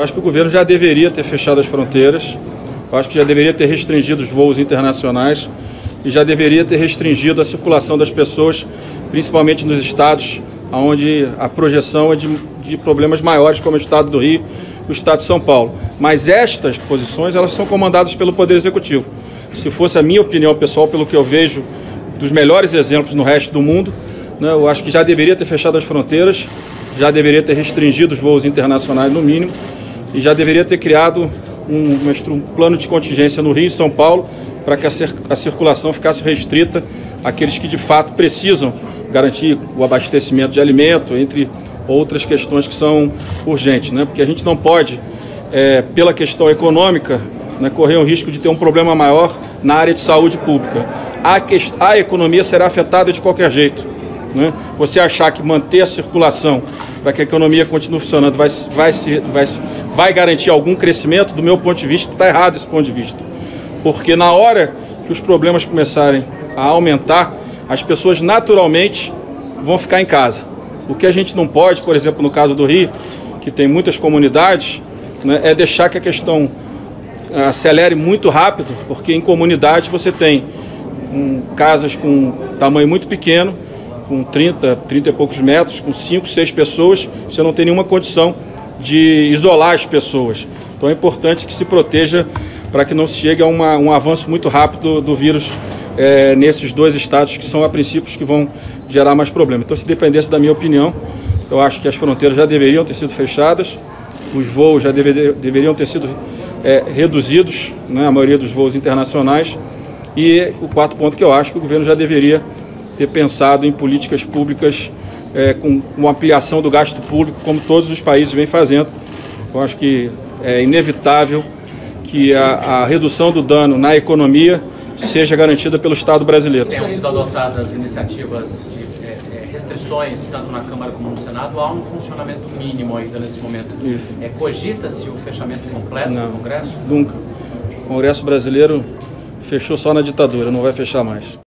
Eu acho que o governo já deveria ter fechado as fronteiras, eu acho que já deveria ter restringido os voos internacionais e já deveria ter restringido a circulação das pessoas, principalmente nos estados onde a projeção é de, de problemas maiores, como o estado do Rio e o estado de São Paulo. Mas estas posições elas são comandadas pelo Poder Executivo. Se fosse a minha opinião pessoal, pelo que eu vejo dos melhores exemplos no resto do mundo, né, eu acho que já deveria ter fechado as fronteiras, já deveria ter restringido os voos internacionais no mínimo e já deveria ter criado um, um plano de contingência no Rio e São Paulo para que a, a circulação ficasse restrita àqueles que de fato precisam garantir o abastecimento de alimento, entre outras questões que são urgentes, né? porque a gente não pode, é, pela questão econômica, né, correr o risco de ter um problema maior na área de saúde pública. A, a economia será afetada de qualquer jeito. Né? Você achar que manter a circulação para que a economia continue funcionando vai, vai, vai, vai garantir algum crescimento, do meu ponto de vista, está errado esse ponto de vista. Porque na hora que os problemas começarem a aumentar, as pessoas naturalmente vão ficar em casa. O que a gente não pode, por exemplo, no caso do Rio, que tem muitas comunidades, né, é deixar que a questão eh, acelere muito rápido, porque em comunidade você tem um, casas com tamanho muito pequeno, com 30, 30 e poucos metros, com 5, 6 pessoas, você não tem nenhuma condição de isolar as pessoas. Então é importante que se proteja para que não se chegue a uma, um avanço muito rápido do vírus é, nesses dois estados que são a princípios que vão gerar mais problemas. Então, se dependesse da minha opinião, eu acho que as fronteiras já deveriam ter sido fechadas, os voos já dever, deveriam ter sido é, reduzidos, né, a maioria dos voos internacionais. E o quarto ponto que eu acho que o governo já deveria ter pensado em políticas públicas é, com uma ampliação do gasto público, como todos os países vêm fazendo. Eu acho que é inevitável que a, a redução do dano na economia seja garantida pelo Estado brasileiro. Têm sido adotadas iniciativas de é, é, restrições, tanto na Câmara como no Senado, há um funcionamento mínimo ainda nesse momento. Isso. É, Cogita-se o fechamento completo Não, do Congresso? Nunca. O Congresso brasileiro fechou só na ditadura, não vai fechar mais.